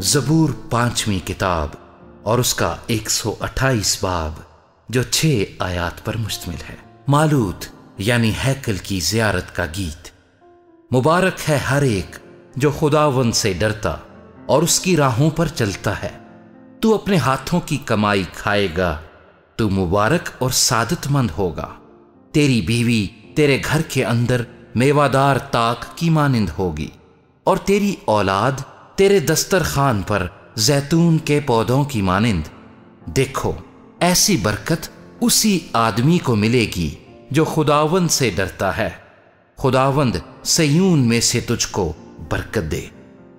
जबूर पांचवी किताब और उसका 128 बाब, जो छह आयात पर मुश्तमिल है। मालूत, यानी हैकल की जियारत का गीत। मुबारक है हर एक जो खुदावन से डरता और उसकी राहों पर चलता है। तू अपने हाथों की कमाई खाएगा, तू मुबारक और सादतमंद होगा। तेरी बीवी तेरे घर के अंदर मेवादार ताक की मानिंद होगी और तेरी औलाद तेरे दस्तरखान पर जैतून के पौधों की मानिंद। देखो, ऐसी बरकत उसी आदमी को मिलेगी जो खुदावंद से डरता है। खुदावंद सयून में से तुझको बरकत दे,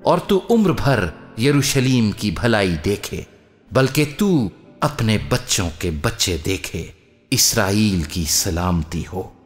और तू उम्र भर यरूशलीम की भलाई देखे, बल्कि तू अपने बच्चों के बच्चे देखे, इसराइल की सलामती हो।